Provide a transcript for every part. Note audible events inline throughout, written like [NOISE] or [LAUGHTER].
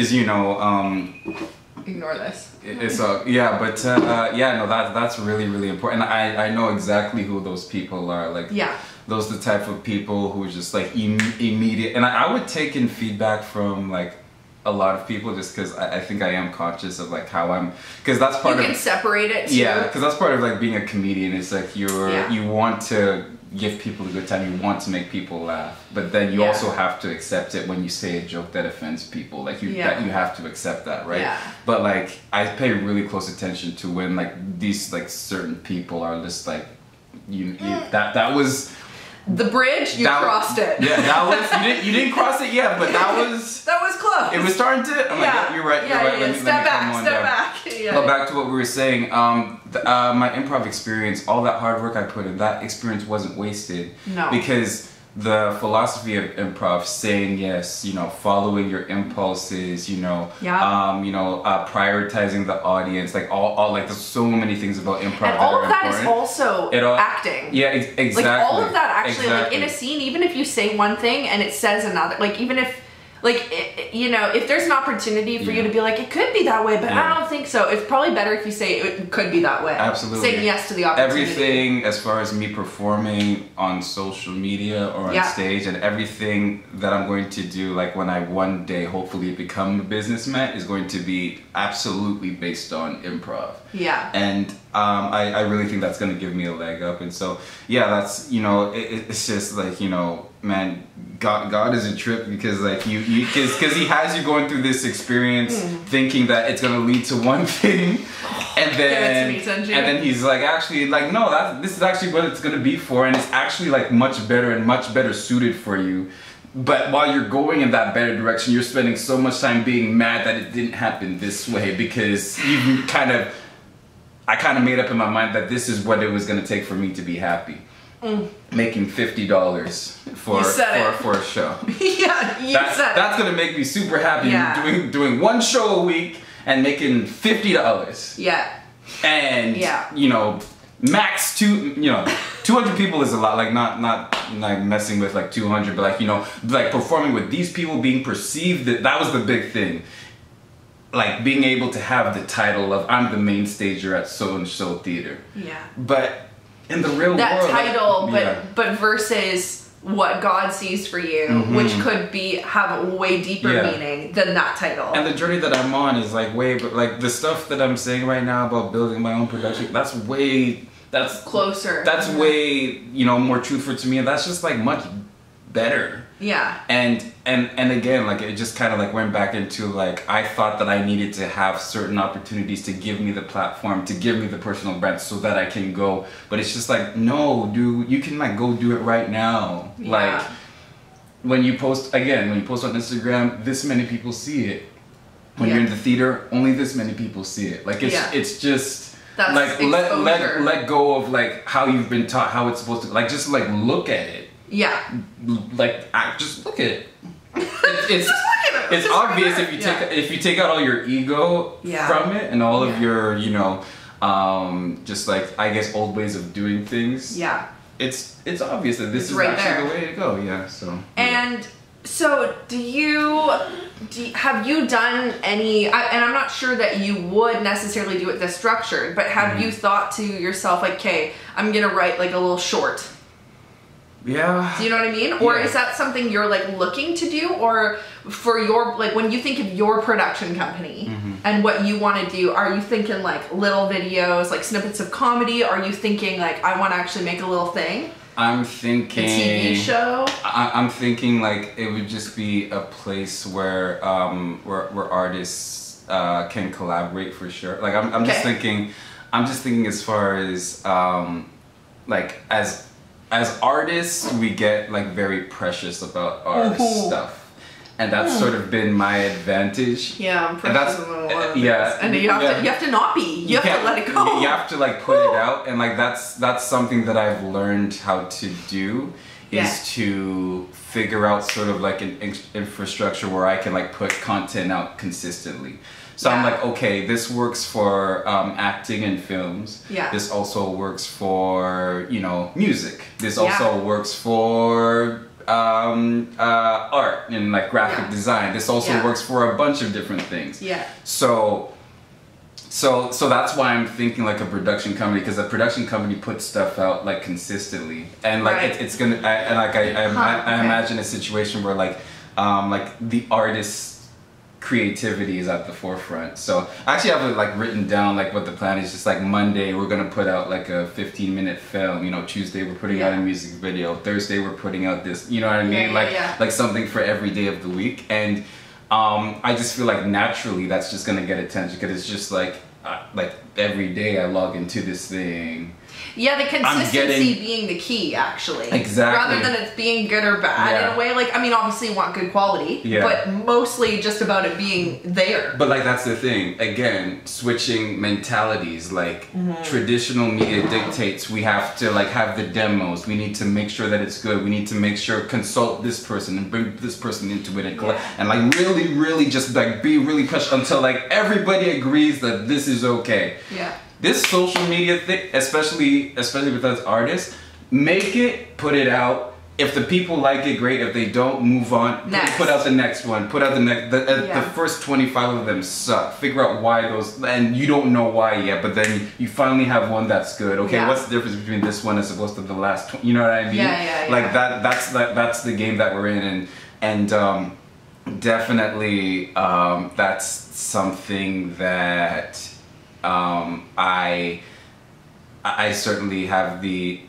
because you know um, Ignore this. it's a yeah, but uh, uh, yeah, no, that that's really really important. I I know exactly who those people are. Like Yeah. those are the type of people who are just like Im- immediate and I, I would take in feedback from like a lot of people just because I, I think I am conscious of like how I'm because that's part You of can separate it too. yeah because that's part of like being a comedian it's like you're Yeah. you want to give people a good time you want to make people laugh but then you Yeah. also have to accept it when you say a joke that offends people like you Yeah. that you have to accept that right Yeah. but like I pay really close attention to when like these like certain people are just like you, you mm. that that was The bridge, you that- crossed it. Yeah, that [LAUGHS] was you didn't you didn't cross it yet, but that [LAUGHS] was That was close. it was starting to. I'm like, yeah, you're right. Yeah, you're right. yeah, Let me, step let me back, step down. back. [LAUGHS] Yeah. But back to what we were saying. Um, th- uh, my improv experience, all that hard work I put in, that experience wasn't wasted. No. Because the philosophy of improv, saying yes, you know, following your impulses, you know, Yeah. um, you know, uh, prioritizing the audience, like all, all, like there's so many things about improv and all of that is important. also It all- acting. yeah, ex- exactly. Like all of that actually, like in a scene, even if you say one thing and it says another, like even if, like i- i- you know, if there's an opportunity for you to be like, it could be that way, but Yeah. I don't think so. It's probably better if you say it could be that way. Absolutely. Saying yes to the opportunity. everything as far as me performing on social media or on Yeah. stage and everything that i'm going to do like when i one day hopefully become a businessman is going to be absolutely based on improv Yeah. and um, I, I really think that's going to give me a leg up. And so yeah that's you know it, it- it's just like you know man god god is a trip because like you you because he has you going through this experience Hmm. thinking that it's going to lead to one thing. [LAUGHS] And then me, and then he's like actually like no that this is actually what it's going to be for and it's actually like much better and much better suited for you. But while you're going in that better direction you're spending so much time being mad that it didn't happen this way because you kind of I kind of made up in my mind that this is what it was going to take for me to be happy. Making fifty dollars for Mm. For, for a show. [LAUGHS] yeah, you That's, said that's gonna make me super happy. Yeah. Doing doing one show a week and making fifty dollars. Yeah. And Yeah. you know, max two. You know, two hundred people is a lot. Like not not like messing with like two hundred, but like you know, like performing with these people, being perceived that that was the big thing. Like being able to have the title of I'm the main stager at so and so theater. Yeah. But in the real that world, like- title, but yeah. but versus what God sees for you, Mhm. which could be have a way deeper Yeah. meaning than that title. and the journey that I'm on is like way, but like the stuff that I'm saying right now about building my own production, that's way, that's Closer. that's way, you know, more truthful to me, and that's just like much better. Yeah. And and and again, like it just kind of like went back into like I thought that I needed to have certain opportunities to give me the platform, to give me the personal brand, so that I can go. But it's just like no, dude, you can like go do it right now, Yeah. like when you post again when you post on instagram this many people see it when Yeah. you're in the theater only this many people see it like it's Yeah. it's just That's like let, let let go of like how you've been taught how it's supposed to like just like look at it Yeah. Like I, just look at it [LAUGHS] It- it's Just look at it. it's obvious if you Yeah. take if you take out all your ego Yeah. from it and all Yeah. of your you know um just like i guess old ways of doing things Yeah. it's it's obvious that this It's is right actually there. the way to go yeah so yeah. And so, do you, do you- have you done any? I, and I'm not sure that you would necessarily do it this structured, but have Mm-hmm. you thought to yourself, like, okay, I'm gonna write like a little short. Yeah Do you know what I mean? Or Yeah. is that something you're like looking to do, or for your like when you think of your production company Mm-hmm. and what you want to do? Are you thinking like little videos, like snippets of comedy? Are you thinking like I want to actually make a little thing, I'm a thinking TV show? I, I'm thinking like it would just be a place where um where, where artists uh, can collaborate for sure. Like I'm, I'm just thinking, I'm just thinking as far as um like as as artists we get like very precious about our Ooh. stuff, and that's sort of been my advantage. Yeah, I'm And that's- uh, yeah, and you have yeah. to you have to not be. You, have to let it go. You have to like put it out, and like that's that's something that I've learned how to do is Yeah. to figure out sort of like an in- infrastructure where I can like put content out consistently. So I'm like, okay, this works for um, acting in films. Yeah. This also works for you know music. This Yeah. also works for um, uh, art and like graphic Yeah. design. This also Yeah. works for a bunch of different things. Yeah. So, so, so that's why I'm thinking like a production company because a production company puts stuff out like consistently, and like Right. it, it's gonna. I, and like I, I, Huh, I, I okay. imagine a situation where like, um, like the artist's creativity is at the forefront. So I actually have it like written down like what the plan is. Just like Monday we're gonna put out like a 15 minute film. You know, Tuesday we're putting out a music video. Thursday we're putting out this. You know what I mean? Yeah, yeah, like yeah. like something for every day of the week and um, I just feel like naturally that's just gonna get attention because it's just like uh, like every day I log into this thing. Yeah, the consistency getting- being the key, actually. Exactly. Rather than it's being good or bad Yeah. in a way. Like, I mean, obviously you want good quality, Yeah. but mostly just about it being there. But like that's the thing. Again, switching mentalities. Like Mm-hmm. traditional media dictates we have to like have the demos. We need to make sure that it's good. We need to make sure consult this person and bring this person into it and Yeah. and like really, really just like be really pushed until like everybody agrees that this is okay. Yeah. This social media thing, especially especially with us artists, make it, put it out. If the people like it, great. If they don't, move on. Put- Next. Put out the next one. Put out the next. The, uh, Yeah. the first twenty five of them suck. Figure out why those, and you don't know why yet. But then you finally have one that's good. Okay, Yeah. what's the difference between this one as opposed to the last? Tw- you know what I mean? Yeah, yeah, yeah. Like that. That's that. That's the game that we're in, and and um, definitely um, that's something that um, I I certainly have the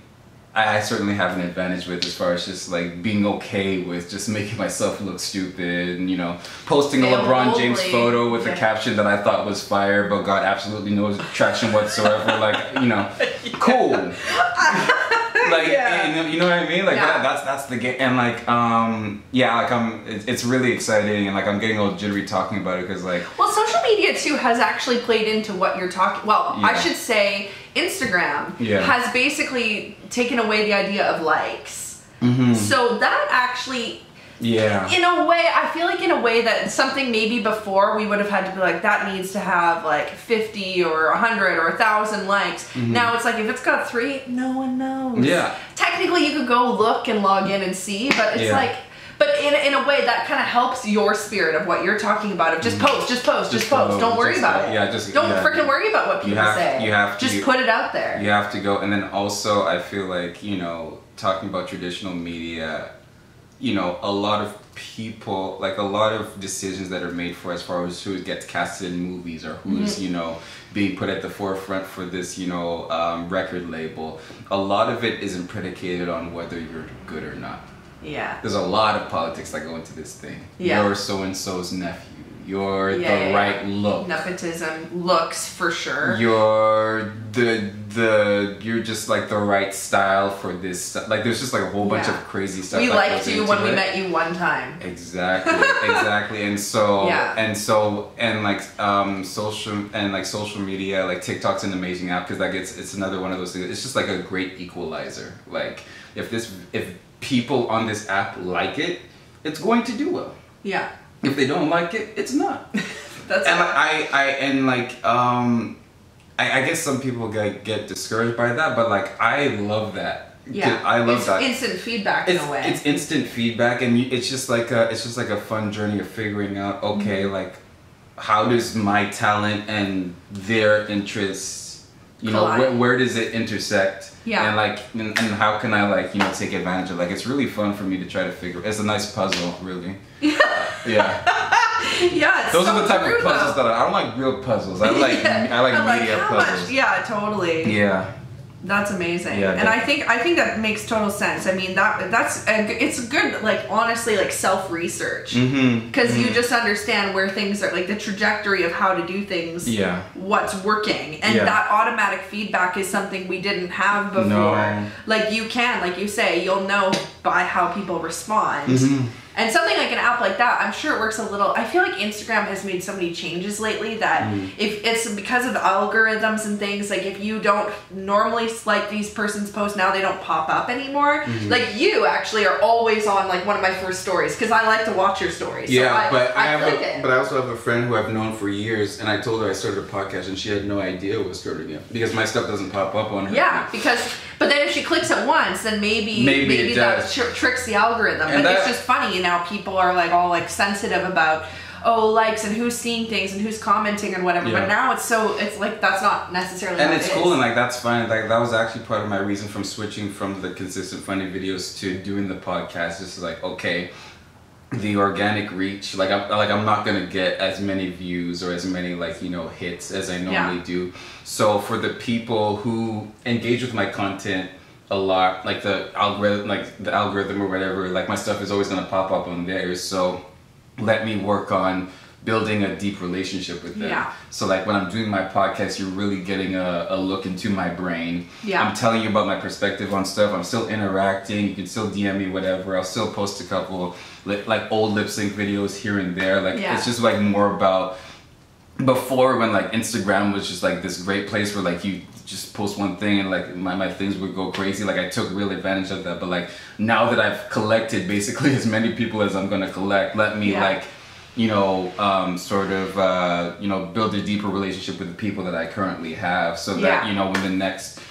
I certainly have an advantage with as far as just like being okay with just making myself look stupid and you know posting a LeBron James photo with Yeah. a caption that I thought was fire but got absolutely no traction whatsoever like you know. [LAUGHS] Cool like Yeah. you, know, what I mean like Yeah. that, that's that's the game and like um yeah like I'm it's, it's really exciting and like I'm getting all jittery talking about it because like Well, social media too has actually played into what you're talking. Well, I should say Instagram Yeah. has basically taken away the idea of likes. mhm, So that actually, yeah in a way, I feel like in a way that something maybe before we would have had to be like that needs to have like 50 or 100 or 1,000 likes. Now it's like if it's got three, no one knows. Mm-hmm. Yeah. Technically, you could go look and log in and see, but it's Yeah. like. But in, in a way, that kind of helps your spirit of what you're talking about. Of just post, just post, just, Just post. Don't worry just about go- it. yeah, just- don't yeah. freaking worry about what You people have- say. you have to- just put it out there. You have to go, and then also I feel like you know talking about traditional media, you know a lot of people like a lot of decisions that are made for as far as who gets casted in movies or who's Mm-hmm. you know being put at the forefront for this you know um, record label. A lot of it isn't predicated on whether you're good or not. Yeah. There's a lot of politics that go into this thing. Yeah. You're so and so's nephew. You're Yeah, the yeah, yeah. right look. Nepotism looks for sure. you're the the you're just like the right style for this st- like there's just like a whole bunch Yeah. of crazy stuff we liked you when we met you one time. exactly [LAUGHS] exactly and so Yeah. and so and like um social and like social media like tiktok's an amazing app because like it's it's another one of those things it's just like a great equalizer like if this if people on this app like it it's going to do well Yeah. If they don't like it it's not [LAUGHS] That's and like, I, I, and like, um, I, I guess some people get get discouraged by that, but like, I love that. yeah. I love it's that. instant feedback it's, in a way. it's instant feedback, and it's just like a, it's just like a fun journey of figuring out, okay, Mm-hmm. like, how does my talent and their interests, you know, where, where does it intersect? Yeah. And like, and, and how can I like, you know, take advantage of? Like, it's really fun for me to try to figure. It's a nice puzzle, really. [LAUGHS] yeah. yeah. It's Those so are the type true, of puzzles though. that I, I don't like real puzzles. I like [LAUGHS] I like media how puzzles. Much, yeah, totally. Yeah. That's amazing. Yeah, and I think I think that makes total sense. I mean that that's a, it's good like honestly like self research Mm-hmm. because you just understand where things are like the trajectory of how to do things. Yeah. What's working and Yeah. that automatic feedback is something we didn't have before. No. Like you can like you say you'll know by how people respond. Mm-hmm. And something like an app like that, I'm sure it works a little. I feel like Instagram has made so many changes lately that Mm. if it's because of the algorithms and things, like if you don't normally like these person's posts now, they don't pop up anymore. Mm-hmm. Like you actually are always on like one of my first stories because I like to watch your stories. So Yeah, I, but I, have a, it. but I also have a friend who I've known for years, and I told her I started a podcast, and she had no idea it was starting it because my stuff doesn't pop up on her. Yeah, because but then if she clicks it once, then maybe Maybe maybe, that tr- tricks the algorithm. And but it's just funny now. People are like all like sensitive about oh likes and who's seeing things and who's commenting and whatever. Yeah. But now it's so it's like that's not necessarily. and it's it cool is. and like that's fine like that was actually part of my reason from switching from the consistent funny videos to doing the podcast Just like okay the organic reach like I'm like I'm not gonna get as many views or as many like you know hits as I normally Yeah. do so for the people who engage with my content a lot like the algorithm like the algorithm or whatever like my stuff is always gonna pop up on theirs so let me work on building a deep relationship with them Yeah. so like when I'm doing my podcast, you're really getting a, a look into my brain. Yeah. I'm telling you about my perspective on stuff. I'm still interacting. You can still DM me whatever. I'll still post a couple li- like old lip sync videos here and there. Like Yeah. it's just like more about before when like Instagram was just like this great place where like you just post one thing and like my, my things would go crazy. Like I took real advantage of that. But like now that I've collected basically [LAUGHS] as many people as I'm gonna collect, let me Yeah. like you know, um, sort of, uh, you know, build a deeper relationship with the people that I currently have, so that Yeah. you know, when the next,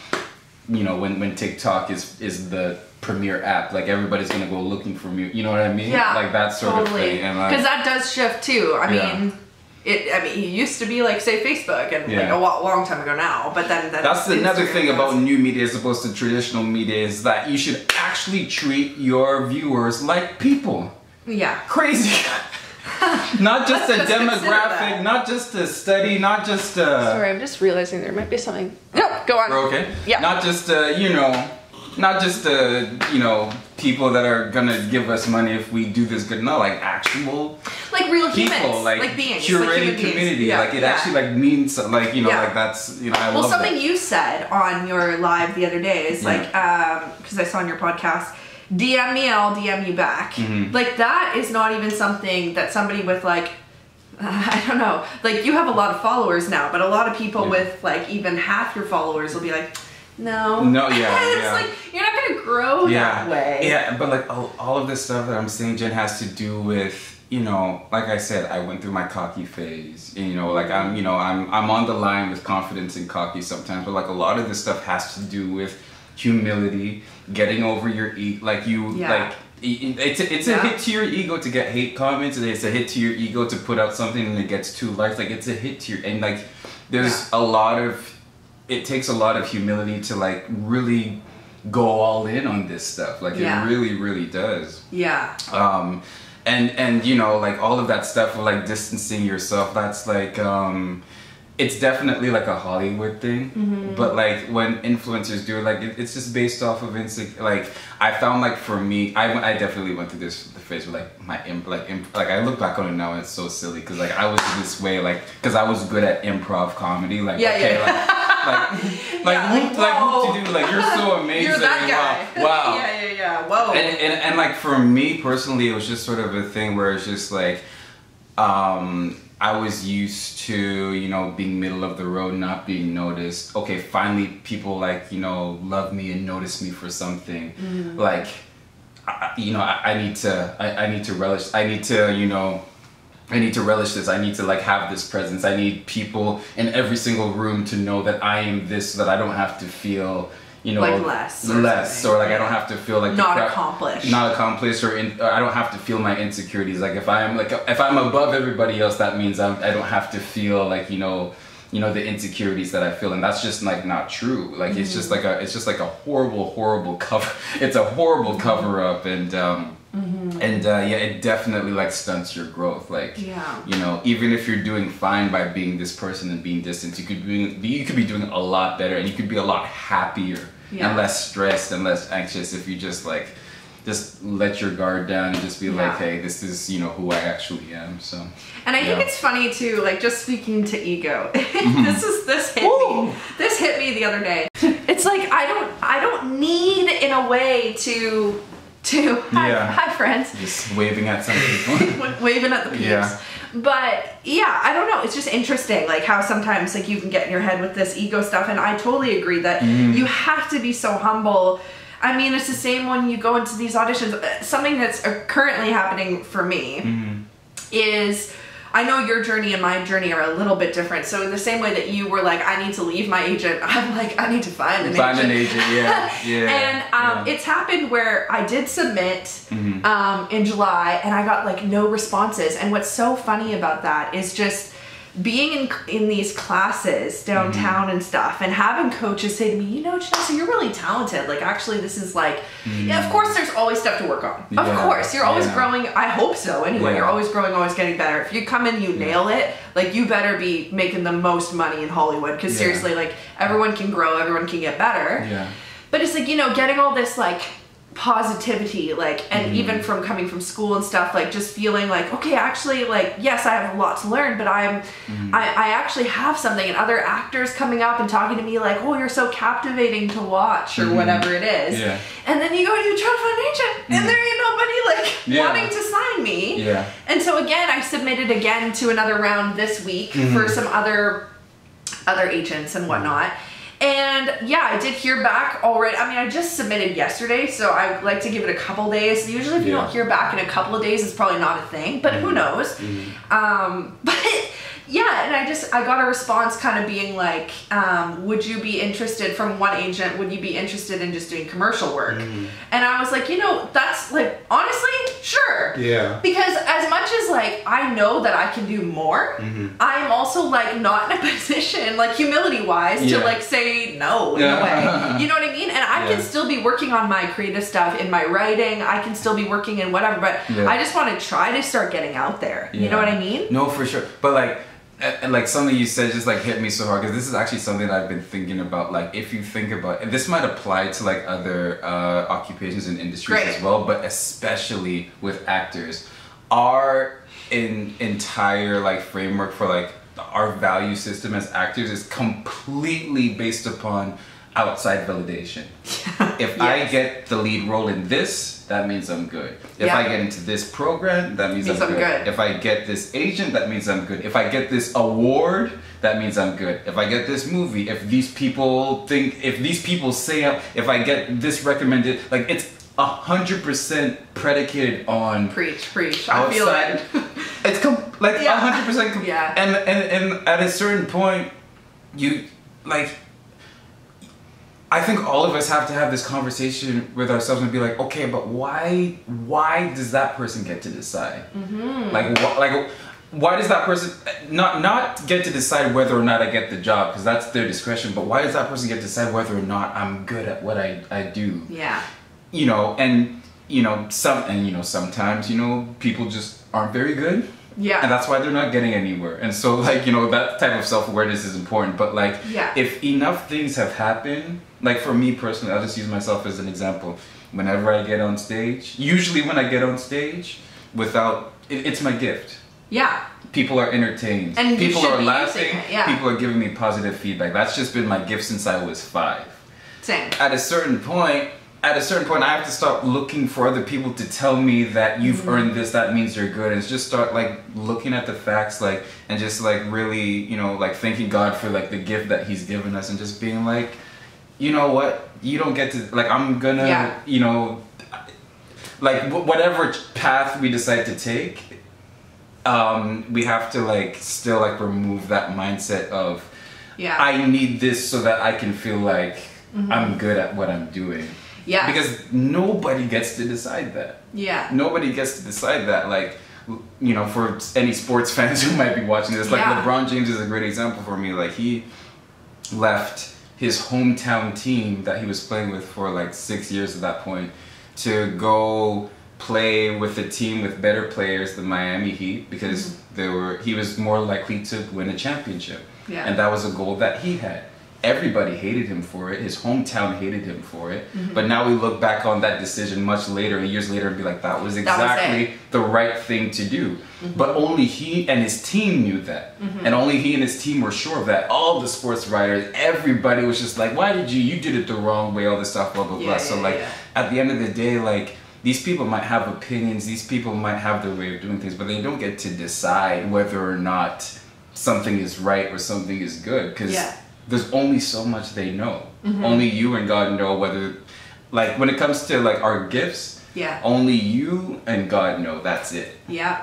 you know, when when TikTok is is the premier app, like everybody's gonna go looking for me. You know what I mean? Yeah, like that sort of thing. And like, Because that does shift too. I Yeah. mean. It, I mean, it used to be like say Facebook and like a wa- long time ago now, but then, then That's another Instagram thing was- about new media as opposed to traditional media is that you should actually treat your viewers like people. yeah, Crazy. [LAUGHS] not just a just demographic, not just a study, not just a. Sorry, I'm just realizing there might be something. No, go on. We're okay. Yeah. Not just uh, you know, not just uh, you know, people that are gonna give us money if we do this good. No, like actual Like real people, humans, like, like beings, curated like community. Yeah, Like it yeah. actually like means like you know, Yeah. like that's you know, I Well, something that. you said on your live the other day is like, because I saw on your podcast, DM me, I'll DM you back. Mhm. Like that is not even something that somebody with like, [LAUGHS] I don't know, like you have a lot of followers now, but a lot of people Yeah. with like even half your followers will be like, no, No, [LAUGHS] yeah, it's yeah. like you're not gonna grow yeah, that way. Yeah, but like all, all of this stuff that I'm saying, Jen, has to do with you know, like I said, I went through my cocky phase. You know, like I'm, you know, I'm I'm on the line with confidence and cocky sometimes, but like a lot of this stuff has to do with humility, getting over your e like you Yeah. like. It's a, it's a hit to your ego to get hate comments, and it's a hit to your ego to put out something and it gets two likes. Like it's a hit to your and like there's a lot of it takes a lot of humility to like really go all in on this stuff. Like Yeah. it really, really does. Yeah. Um, and and you know like all of that stuff of like distancing yourself. That's like um, it's definitely like a Hollywood thing. Mm-hmm. But like when influencers do it, like it, it's just based off of insec. Like I found like for me, I, I definitely went through this phase where like my imp like imp, like I look back on it now and it's so silly because like I was this way like because I was good at improv comedy. Like Yeah, okay, yeah. like like [LAUGHS] like Yeah, whoop, like whoop to do like you're so amazing. [LAUGHS] You're that guy. Wow. [LAUGHS] wow. yeah, yeah, yeah. Whoa. And, and, and like for me personally, it was just sort of a thing where it's just like, um, I was used to, you know, being middle of the road, not being noticed. Okay, finally people like, you know, love me and notice me for something. Like, I, you know, I, I need to, I, I need to relish, I need to, you know, I need to relish this. I need to like have this presence. I need people in every single room to know that I am this, so that I don't have to feel, you know, Like less or less, something. or like I don't have to feel like Not accomplished. not accomplished, or, in, or I don't have to feel my insecurities. Like if I'm like if I'm above everybody else, that means I'm, I don't have to feel like you know, you know the insecurities that I feel, and that's just like not true. Like it's just like a it's just like a horrible, horrible cover. [LAUGHS] It's a horrible cover up, and um, and uh, yeah, it definitely like stunts your growth. Like Yeah. you know, even if you're doing fine by being this person and being distant, you could be you could be doing a lot better, and you could be a lot happier Yeah. and less stressed and less anxious if you just like just let your guard down and just be Yeah. like, hey, this is you know who I actually am. So And I think it's funny too, like just speaking to ego. [LAUGHS] Mm-hmm. this is this hit Woo! me. This hit me the other day. It's like I don't I don't need in a way to to [LAUGHS] Hi, Yeah. hi friends. Just waving at some people. [LAUGHS] Waving at the peeps. Yeah. But yeah, I don't know. It's just interesting, like how sometimes like you can get in your head with this ego stuff, and I totally agree that Mm-hmm. you have to be so humble. I mean, it's the same when you go into these auditions. Uh, Something that's uh, currently happening for me Mm-hmm. is. I know your journey and my journey are a little bit different. So in the same way that you were like, I need to leave my agent, [LAUGHS] I'm like, I need to find an Find agent. Find an agent, yeah, [LAUGHS] yeah. and um, yeah. Mm-hmm. it's happened where I did submit um, in July and I got like no responses. And what's so funny about that is just being in in these classes downtown Mm-hmm. and stuff and having coaches say to me, you know, Janessa, you're really talented. Like actually this is like yeah, of course there's always stuff to work on. Of Mm-hmm. Yeah, course. You're always yeah. growing. I hope so anyway. You're always growing, always getting better. If you come in, you nail it, like you better be making the most money in Hollywood. Because seriously, like everyone can grow, everyone can get better. yeah. But it's like, you know, getting all this like positivity, like, and Mm-hmm. even from coming from school and stuff, like just feeling like, okay, actually, like, yes, I have a lot to learn, but I'm, Mm-hmm. I, I actually have something. And other actors coming up and talking to me like, oh, you're so captivating to watch or whatever it is. Mm-hmm. Yeah. And then you go and you try to find an agent, and there ain't nobody like Yeah. wanting to sign me. Yeah. And so again, I submitted again to another round this week Mm-hmm. for some other other agents and whatnot. And yeah, I did hear back already. I mean, I just submitted yesterday, so I like to give it a couple days. Usually, if you Yeah. don't hear back in a couple of days, it's probably not a thing. But who knows? Um, [LAUGHS] but yeah, and I just I got a response kind of being like, um, "Would you be interested?" From one agent, "Would you be interested in just doing commercial work?" And I was like, you know, that's like honestly, sure. Yeah. Because as much as like I know that I can do more, I'm also like not in a [LAUGHS] position, like humility wise, Yeah. to like say no in a way. [LAUGHS] You know what I mean? And I can still be working on my creative stuff in my writing. I can still be working in whatever, but Yeah. I just want to try to start getting out there. You know what I mean? No, for sure. But like, and like something you said just like hit me so hard because this is actually something that I've been thinking about. Like, if you think about, and this might apply to like other uh, occupations and industries Great. as well, but especially with actors, our in entire like framework for like our value system as actors is completely based upon outside validation. [LAUGHS] If I get the lead role in this, that means I'm good. If Yeah. I get into this program, that means, Means I'm, I'm good. good. If I get this agent, that means I'm good. If I get this award, that means I'm good. If I get this movie, if these people think, if these people say, if I get this recommended, like it's a hundred percent predicated on Preach, preach. I feel it. [LAUGHS] it's com- like a hundred percent. [LAUGHS] Yeah. And and and at a certain point, you like. I think all of us have to have this conversation with ourselves and be like, okay, but why? Why does that person get to decide? Mm-hmm. Like, wh- like, why does that person not not get to decide whether or not I get the job because that's their discretion? But why does that person get to decide whether or not I'm good at what I I do? Yeah. you know, and you know, some and you know, sometimes you know, people just aren't very good, Yeah. and that's why they're not getting anywhere. And so, like you know, that type of self awareness is important. But like, Yeah. if enough things have happened, like for me personally, I'll just use myself as an example. Whenever I get on stage, usually when I get on stage, without it, it's my gift. yeah. People are entertained. And people are laughing. yeah. People are giving me positive feedback. That's just been my gift since I was five Same. at a certain point at a certain point i have to start looking for other people to tell me that you've Mm-hmm. earned this that means you're good and just start like looking at the facts like and just like really you know like thanking god for like the gift that he's given us and just being like you know what you don't get to like i'm gonna Yeah. you know like wh- whatever path we decide to take um we have to like still like remove that mindset of Yeah. I need this so that I can feel like I'm good at what I'm doing. Yeah. Because nobody gets to decide that. yeah. Nobody gets to decide that. Like, you know, for any sports [LAUGHS] fans who might be watching this, like Yeah. LeBron James is a great example for me. Like, he left his hometown team that he was playing with for like six years at that point to go play with a team with better players than Miami Heat because mm-hmm. they were he was more likely to win a championship. Yeah. And that was a goal that he had. Everybody hated him for it. His hometown hated him for it. Mm-hmm. But now we look back on that decision much later, years later, and be like, that was was exactly it. Mm-hmm. the right thing to do. But only he and his team knew that. And only he and his team were sure of that. All the sports writers, everybody was just like, why did you? You did it the wrong way, all this stuff, blah, blah, Yeah, blah. so, yeah, like, yeah. at the end of the day, like, these people might have opinions, these people might have their way of doing things, but they don't get to decide whether or not something is right or something is good because. There's only so much they know. Only you and God know whether, like, when it comes to like our gifts, Yeah. only you and God know. That's it. Yeah.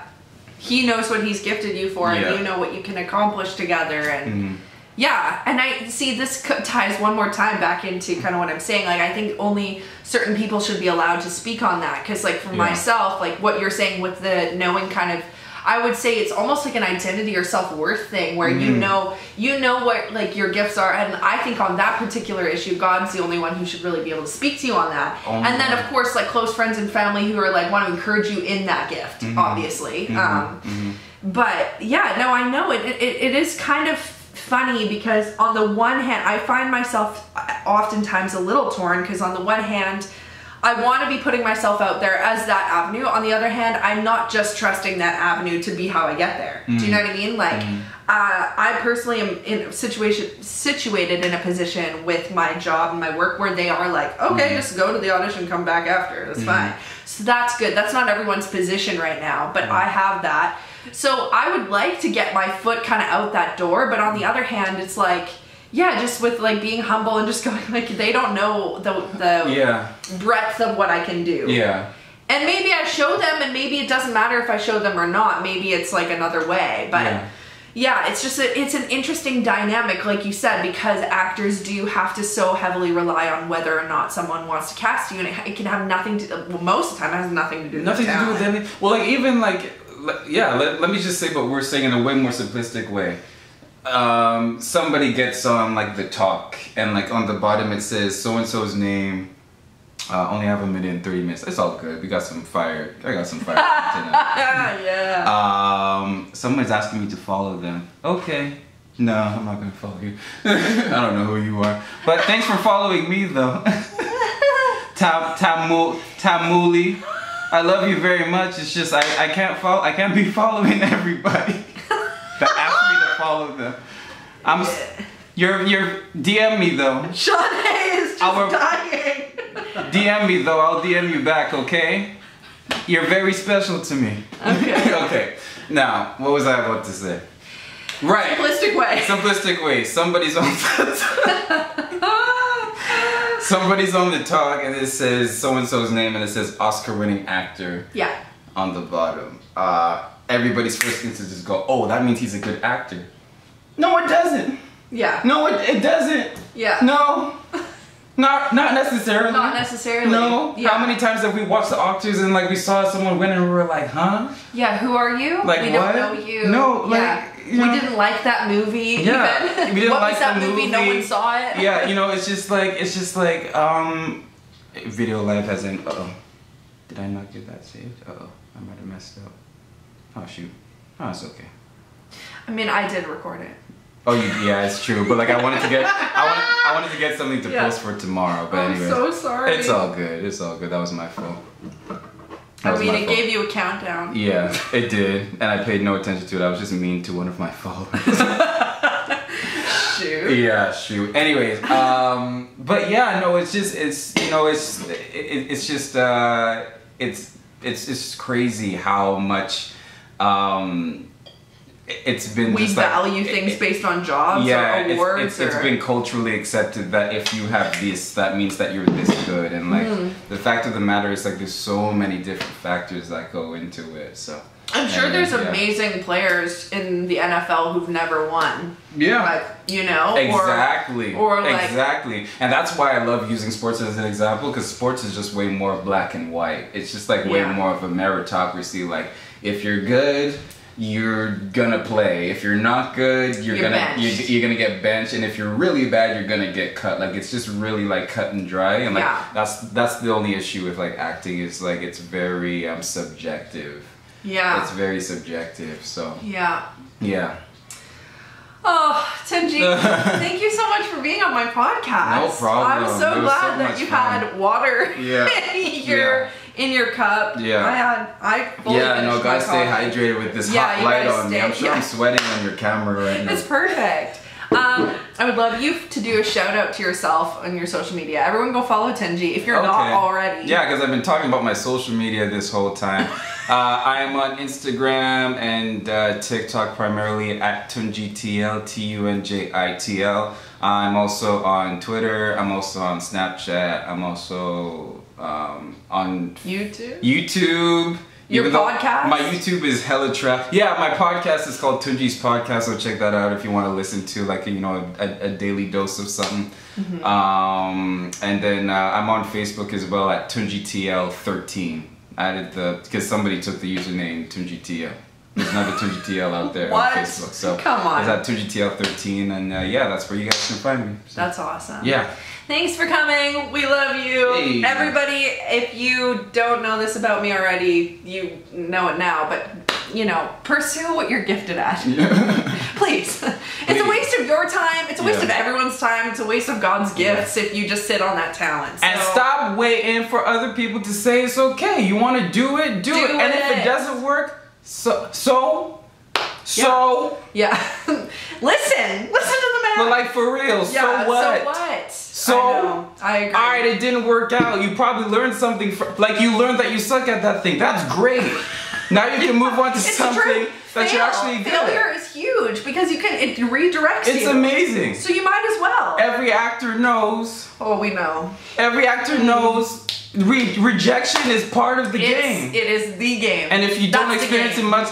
He knows what he's gifted you for, Yeah. and you know what you can accomplish together. And Mhm. yeah, and I see this ties one more time back into kind of what I'm saying. Like, I think only certain people should be allowed to speak on that. Because, like, for Yeah. myself, like what you're saying with the knowing kind of. I would say it's almost like an identity or self worth thing where you Mhm. know you know what like your gifts are, and I think on that particular issue, God's the only one who should really be able to speak to you on that. Oh and then of course, like close friends and family who are like want to encourage you in that gift, Mhm. obviously. Mhm. Um, Mhm. but yeah, no, I know it, it. It is kind of funny because on the one hand, I find myself oftentimes a little torn because on the one hand, I want to be putting myself out there as that avenue. On the other hand, I'm not just trusting that avenue to be how I get there. Do you know what I mean? Like, mm. uh, I personally am in a situation situated in a position with my job and my work where they are like, okay, mm. just go to the audition, come back after. That's mm. fine. So that's good. That's not everyone's position right now, but I have that. So I would like to get my foot kind of out that door, but on the other hand, it's like, yeah, just with like being humble and just [LAUGHS] going like they don't know the the Yeah. breadth of what I can do. Yeah. And maybe I show them, and maybe it doesn't matter if I show them or not. Maybe it's like another way. But Yeah. yeah, it's just a, it's an interesting dynamic, like you said, because actors do have to so heavily rely on whether or not someone wants to cast you, and it, it can have nothing to. Well, most of the time, it has nothing to do. Nothing to do with anything. Well, like even like, yeah. Let, let me just say what we're saying in a way more simplistic way. Um, somebody gets on like the talk, and like on the bottom it says so and so's name. Uh, only have a minute and thirty minutes. It's all good. We got some fire. I got some fire. [LAUGHS] Ah, yeah. um, someone's asking me to follow them. Okay. No, I'm not gonna follow you. [LAUGHS] I don't know who you are. But thanks for following me though. [LAUGHS] Tam Tamu Tamuli. I love you very much. It's just I, I can't follow I can't be following everybody that asked me to follow them. I'm s- you're you're DM me though. Hay is just dying. DM me though. I'll DM you back, okay? You're very special to me. Okay. [LAUGHS] okay. Now, what was I about to say? Right. Simplistic way. Simplistic way. Somebody's on [LAUGHS] somebody's on the talk and it says so and so's name and it says Oscar-winning actor yeah. on the bottom. Uh, everybody's first instinct is go, oh, that means he's a good actor. No, it doesn't. Yeah. No, it, it doesn't. Yeah. No. Not not necessarily. Not necessarily. No. Yeah. How many times have we watched the Oscars and like we saw someone win and we were like, huh? Yeah, who are you? Like we what? don't know you. No, like, yeah. you know- we didn't like that movie. Yeah, even. we didn't what like was that the movie? No one saw it. yeah, you know, it's just like it's just like um, video life has in. Uh oh, did I not get that saved? Uh oh, I might have messed up. Oh shoot. Oh, it's okay. I mean, I did record it. Oh, you, yeah, it's true. But like, I wanted to get, I wanted, I wanted to get something to Yeah. post for tomorrow. But I'm anyway, so sorry. it's all good. It's all good. That was my fault. That I mean, it fault. gave you a countdown. Yeah, it did, and I paid no attention to it. I was just mean to one of my followers. [LAUGHS] [LAUGHS] Shoot. yeah, shoot. Anyways, um, but yeah, no, it's just it's you know it's it, it's just uh, it's it's it's crazy how much um, it's been We like- value it- things it- based on jobs yeah, or it's- awards. it's, it's or... been culturally accepted that if you have this, that means that you're this good, and like Mm. the fact of the matter is like there's so many different factors that go into it. So I'm sure there's yeah. amazing players in the NFL who've never won. yeah, Like, you know? Exactly. or like- exactly. And that's why I love using sports as an example because sports is just way more black and white. It's just like way Yeah. more of a meritocracy. Like if you're good, you're gonna play. If you're not good, you're, You're gonna you're, you're gonna get benched. And if you're really bad, you're gonna get cut. Like it's just really like cut and dry. And like Yeah. that's that's the only issue with like acting is like it's very um subjective. Yeah. It's very subjective. So yeah. yeah. Oh, Tunji, [LAUGHS] thank you so much for being on my podcast. No problem. I'm so glad so that you fun. had water Yeah. [LAUGHS] in your in your cup. Yeah. I had I fully Yeah, no, gotta stay coffee. hydrated with this Yeah, hot light on me. I'm stay- sure I'm sweating on your camera right now. It's perfect. Um, I would love you to do a shout out to yourself on your social media. Everyone go follow Tunji if you're not already. Yeah, because I've been talking about my social media this whole time. [LAUGHS] uh, I am on Instagram and uh, TikTok primarily at TunjiTL, T-U-N-J-I-T-L. I'm also on Twitter. I'm also on Snapchat. I'm also um, on YouTube. YouTube. Your podcast? My YouTube is hella trap. Yeah, my podcast is called Tunji's Podcast, so check that out if you want to listen to like you know a, a daily dose of something. Mm-hmm. Um, and then uh, I'm on Facebook as well at TunjiTL13. I added the because somebody took the username TunjiTL. There's another TunjiTL out there What? on Facebook, so Come on. It's at TunjiTL13, and uh, yeah, that's where you guys can find me. So, That's awesome. yeah. Thanks for coming. We love you. Hey. Everybody, if you don't know this about me already, you know it now, but you know, pursue what you're gifted at. [LAUGHS] Please. It's a waste of your time. It's a waste Yeah. of everyone's time. It's a waste of God's gifts if you just sit on that talent. And stop waiting for other people to say it's okay. You want to do it, do, Do it. And if it. it doesn't work, so so so. Yeah. [LAUGHS] Listen. Listen to the man. But like for real, yeah, so what? So what? So- I. I agree. All right, it didn't work out. You probably learned something. From, like you learned that you suck at that thing. That's great. Now you can move on to It's something true. that Fail. you're actually good. Failure is huge because you can it redirects It's you. amazing. So you might as well. Every actor knows. oh, we know. Every actor knows. Re- rejection is part of the It's, game. it is the game. And if you don't experience it much,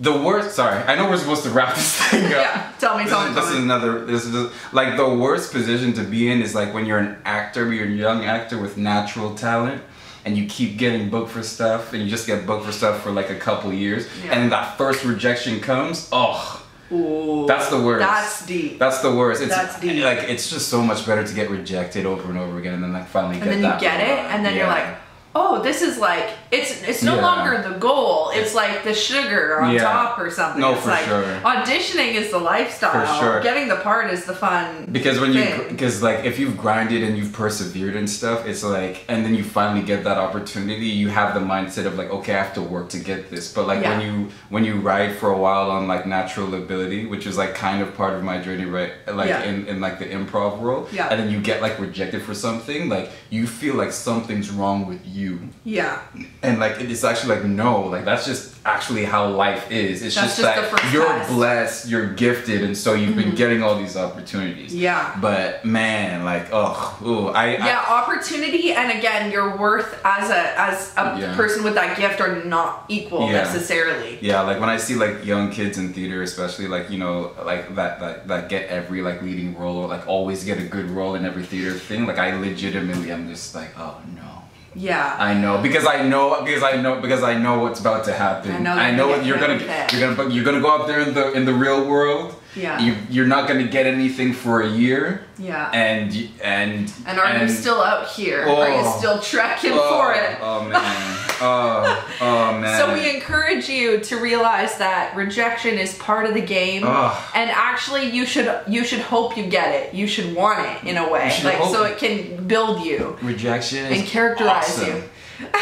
the worst. Sorry, I know we're supposed to wrap this thing up. Yeah, tell me, This, tell is, me, this tell is me. another. This is like the worst position to be in is like when you're an actor, you're a young actor with natural talent, and you keep getting booked for stuff, and you just get booked for stuff for like a couple years, Yeah. and that first rejection comes. Oh, Ooh, that's the worst. That's deep. That's the worst. It's That's deep. like it's just so much better to get rejected over and over again, and then like finally and get then you get it, and then you're like, oh, this is like it's it's no Yeah. longer the goal. It's like the sugar on Yeah. top or something. No, it's for like sure. auditioning is the lifestyle. For sure. Getting the part is the fun. Because when you, because like if you've grinded and you've persevered and stuff, it's like, and then you finally get that opportunity, you have the mindset of like, okay, I have to work to get this. But like when you when you ride for a while on like natural ability, which is like kind of part of my journey, right? Like Yeah. in in like the improv world, Yeah. and then you get like rejected for something, like you feel like something's wrong with you, yeah, and like it's actually like no, like that's just actually how life is. It's That's just, just that you're test. blessed, you're gifted, and so you've been mm-hmm. getting all these opportunities. yeah. But man, like, oh, ooh, I, yeah, opportunity and again, your worth as a as a Yeah. person with that gift are not equal Yeah. necessarily. Yeah, like when I see like young kids in theater, especially like you know, like that that that get every like leading role or like always get a good role in every theater thing. Like I legitimately, I'm just like, oh no. Yeah. I know because I know because I know because I know what's about to happen. I know I know gonna what you're gonna with it. you're gonna you're gonna go out there in the in the real world. Yeah. You you're not gonna get anything for a year. Yeah. And and And are you still out here? Are you Oh. still trekking oh, for it? Oh man. Oh oh [LAUGHS] man. So we encourage you to realize that rejection is part of the game, Ugh. and actually you should you should hope you get it. You should want it in a way, like so it can build you rejection is and characterize awesome. you. [LAUGHS]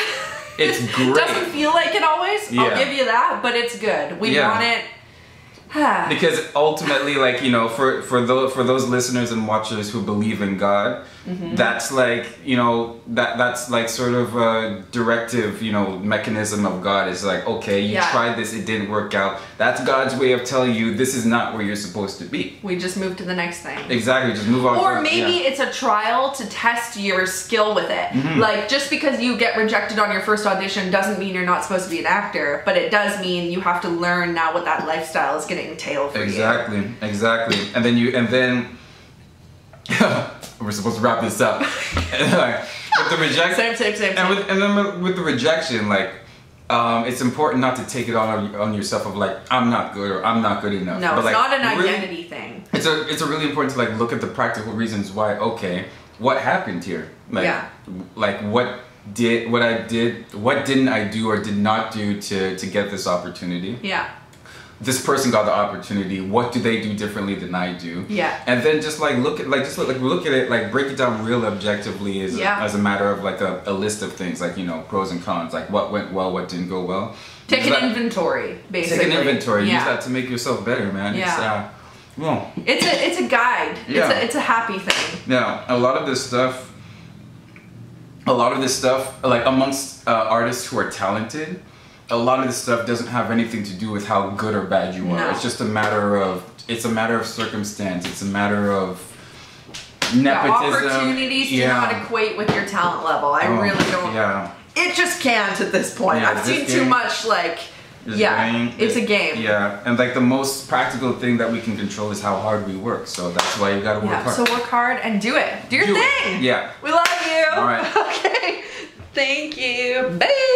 It's great. Doesn't feel like it always. I'll give you that, but it's good. We Yeah. want it. [SIGHS] because ultimately like you know for for those for those listeners and watchers who believe in god Mm-hmm. that's like you know that that's like sort of a directive you know mechanism of god is like okay you Yeah. tried this it didn't work out that's god's way of telling you this is not where you're supposed to be we just move to the next thing. exactly just move on Or maybe yeah. it's a trial to test your skill with it. Mm-hmm. Like, just because you get rejected on your first audition doesn't mean you're not supposed to be an actor, but it does mean you have to learn now what that lifestyle is going for you. Exactly, exactly. And then you, and then [LAUGHS] we're supposed to wrap this up. [LAUGHS] with the rejection, Same, same, same, and with and then with- the rejection, like um, it's important not to take it on on yourself of like I'm not good or I'm not good enough. No, But, it's like, not an really- identity thing. It's a it's a really important to like look at the practical reasons why. Okay, what happened here? Like, Yeah. Like what did what I did? What didn't I do or did not do to to get this opportunity? Yeah. This person got the opportunity what do they do differently than i do Yeah. and then just like look at like just look, like look at it like break it down real objectively as, Yeah. as a matter of like a, a list of things like you know pros and cons like what went well what didn't go well Take Use an that- inventory, basically. take an inventory Yeah. use that to make yourself better man It's, Yeah. uh, Well, It's a it's a guide. Yeah. It's a it's a happy thing. yeah, a lot of this stuff, a lot of this stuff, like amongst uh, artists who are talented, a lot of this stuff doesn't have anything to do with how good or bad you are. No. It's just a matter of, it's a matter of circumstance. It's a matter of The nepotism. opportunities do yeah. not equate with your talent level. I Oh, really don't. Yeah. It just can't at this point. Yeah, I've this seen too much like. Yeah, game, it's it- a game. Yeah, and like the most practical thing that we can control is how hard we work. So that's why you gotta work Yeah, hard. so work hard and do it. Do your Do it. thing. Yeah. We love you. All right. [LAUGHS] Okay. Thank you. Bye.